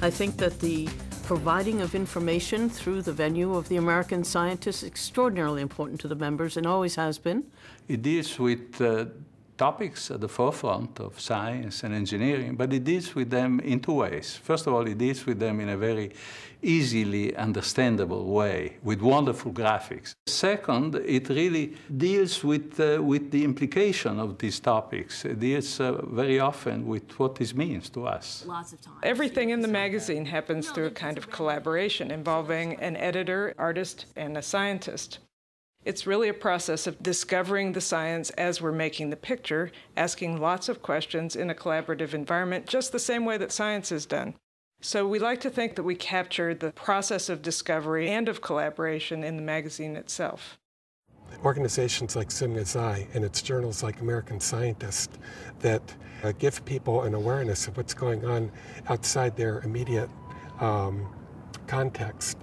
I think that the providing of information through the venue of the American scientists is extraordinarily important to the members and always has been. It deals with uh, topics at the forefront of science and engineering, but it deals with them in two ways. First of all, it deals with them in a very easily understandable way, with wonderful graphics. Second, it really deals with, uh, with the implication of these topics. It deals uh, very often with what this means to us. Lots of times. Everything in the magazine happens through a kind of collaboration involving an editor, artist, and a scientist. It's really a process of discovering the science as we're making the picture, asking lots of questions in a collaborative environment, just the same way that science is done. So we like to think that we capture the process of discovery and of collaboration in the magazine itself. Organizations like Sigma Xi and its journals like American Scientist that uh, give people an awareness of what's going on outside their immediate um, context